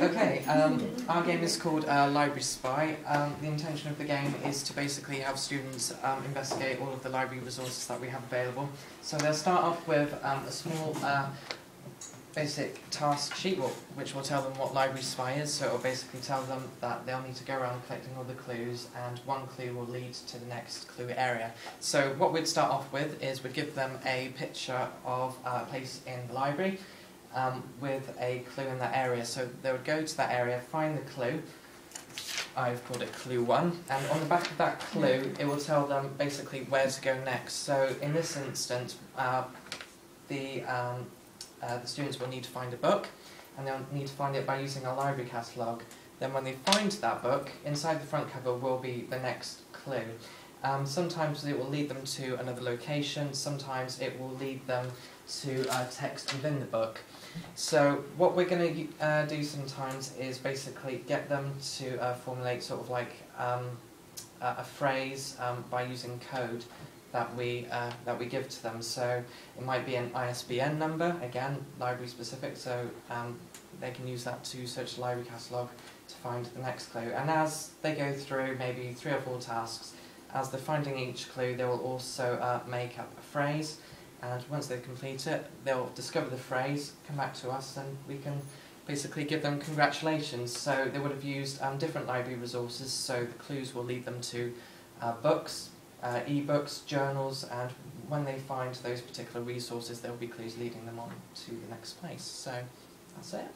Okay, um, our game is called uh, Library Spy. Um, the intention of the game is to basically have students um, investigate all of the library resources that we have available. So they'll start off with um, a small uh, basic task sheet which will tell them what Library Spy is. So it will basically tell them that they'll need to go around collecting all the clues and one clue will lead to the next clue area. So what we'd start off with is we'd give them a picture of a place in the library um, with a clue in that area. So they would go to that area, find the clue. I've called it clue one, and on the back of that clue, it will tell them basically where to go next. So in this instance, uh, the um, uh, the students will need to find a book, and they'll need to find it by using a library catalogue. Then when they find that book, inside the front cover will be the next clue. Um, sometimes it will lead them to another location, sometimes it will lead them to uh, text within the book. So what we're going to uh, do sometimes is basically get them to uh, formulate sort of like um, a, phrase um, by using code that we uh, that we give to them. So it might be an ISBN number, again library specific, so um, they can use that to search the library catalogue to find the next clue. And as they go through maybe three or four tasks, as they're finding each clue, they will also uh, make up a phrase and once they complete it, they'll discover the phrase, come back to us, and we can basically give them congratulations. So they would have used um, different library resources, so the clues will lead them to uh, books, uh, e-books, journals, and when they find those particular resources, there will be clues leading them on to the next place. So that's it.